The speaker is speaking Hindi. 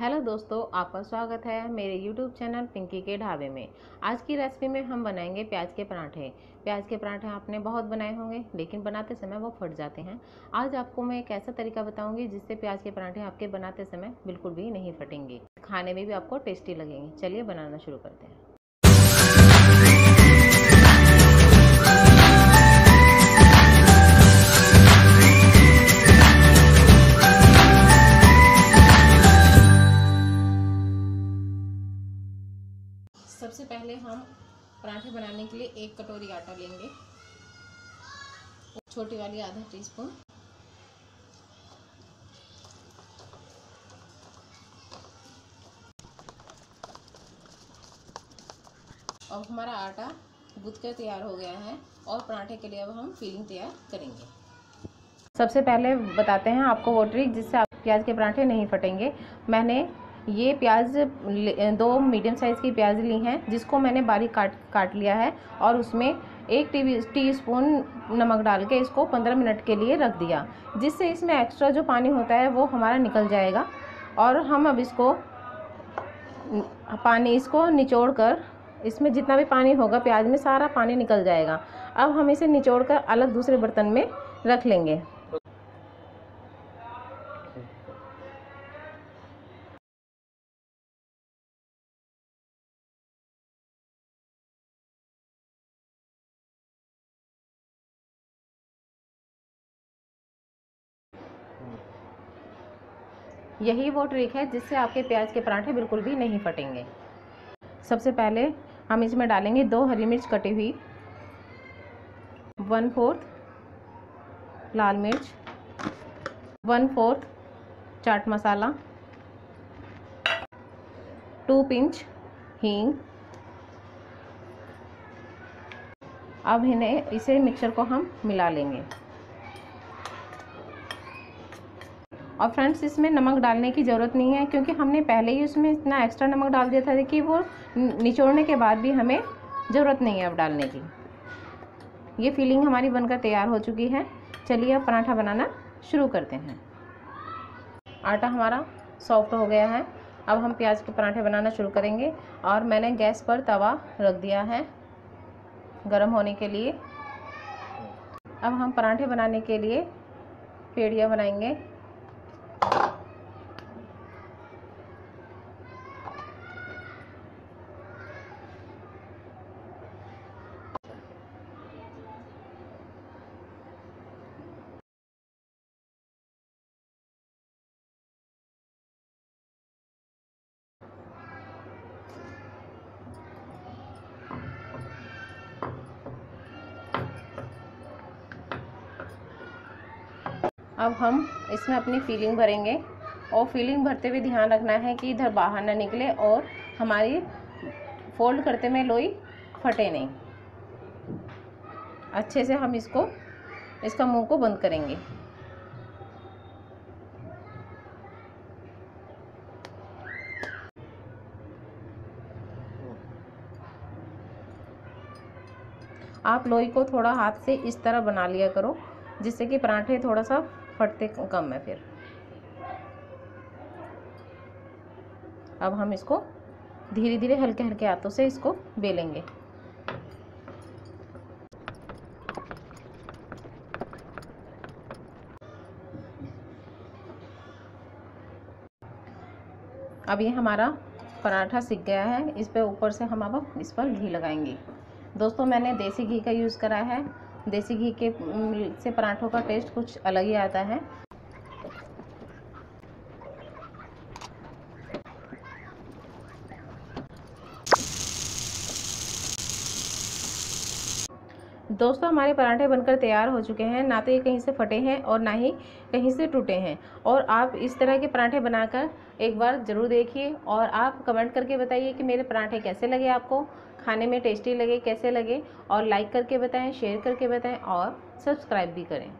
हेलो दोस्तों, आपका स्वागत है मेरे यूट्यूब चैनल पिंकी के ढाबे में। आज की रेसिपी में हम बनाएँगे प्याज के पराठे। प्याज के पराठे आपने बहुत बनाए होंगे, लेकिन बनाते समय वो फट जाते हैं। आज आपको मैं एक ऐसा तरीका बताऊँगी जिससे प्याज के पराठे आपके बनाते समय बिल्कुल भी नहीं फटेंगे। खाने में भी आपको टेस्टी लगेंगे। चलिए बनाना शुरू करते हैं। पहले हम पराठे बनाने के लिए एक कटोरी आटा लेंगे। छोटी वाली आधा टीस्पून। अब हमारा आटा गूथ कर तैयार हो गया है और पराठे के लिए अब हम फिलिंग तैयार करेंगे। सबसे पहले बताते हैं आपको वो ट्रिक जिससे आप प्याज के पराठे नहीं फटेंगे। मैंने ये प्याज दो मीडियम साइज़ की प्याज ली हैं, जिसको मैंने बारीक काट काट लिया है और उसमें एक टी टी स्पून नमक डाल के इसको पंद्रह मिनट के लिए रख दिया, जिससे इसमें एक्स्ट्रा जो पानी होता है वो हमारा निकल जाएगा। और हम अब इसको, पानी इसको निचोड़ कर इसमें जितना भी पानी होगा, प्याज में सारा पानी निकल जाएगा। अब हम इसे निचोड़ कर अलग दूसरे बर्तन में रख लेंगे। यही वो ट्रिक है जिससे आपके प्याज के पराठे बिल्कुल भी नहीं फटेंगे। सबसे पहले हम इसमें डालेंगे दो हरी मिर्च कटी हुई। वन फोर्थ लाल मिर्च। One fourth chaat masala. Two pinch हींग। अब इन्हें, इसे मिक्सर को हम मिला लेंगे। और फ्रेंड्स, इसमें नमक डालने की ज़रूरत नहीं है, क्योंकि हमने पहले ही उसमें इतना एक्स्ट्रा नमक डाल दिया था कि वो निचोड़ने के बाद भी हमें ज़रूरत नहीं है अब डालने की। ये फीलिंग हमारी बनकर तैयार हो चुकी है। चलिए अब पराठा बनाना शुरू करते हैं। आटा हमारा सॉफ्ट हो गया है। अब हम प्याज के पराठे बनाना शुरू करेंगे और मैंने गैस पर तवा रख दिया है गर्म होने के लिए। अब हम पराठे बनाने के लिए पेड़िया बनाएँगे। अब हम इसमें अपनी फीलिंग भरेंगे और फीलिंग भरते हुए ध्यान रखना है कि इधर बाहर ना निकले और हमारी फोल्ड करते में लोई फटे नहीं। अच्छे से हम इसको, इसका मुँह को बंद करेंगे। आप लोई को थोड़ा हाथ से इस तरह बना लिया करो, जिससे कि पराठे थोड़ा सा फटते कम है फिर। अब हम इसको धीरे धीरे हल्के हल्के हाथों से इसको बेलेंगे। अब ये हमारा पराठा सीख गया है। इस पे ऊपर से हम अब इस पर घी लगाएँगे। दोस्तों, मैंने देसी घी का यूज़ करा है। देसी घी के से पराठों का टेस्ट कुछ अलग ही आता है। दोस्तों, हमारे पराठे बनकर तैयार हो चुके हैं। ना तो ये कहीं से फटे हैं और ना ही कहीं से टूटे हैं। और आप इस तरह के पराठे बनाकर एक बार ज़रूर देखिए और आप कमेंट करके बताइए कि मेरे पराठे कैसे लगे आपको, खाने में टेस्टी लगे, कैसे लगे और लाइक करके बताएँ, शेयर करके बताएँ और सब्सक्राइब भी करें।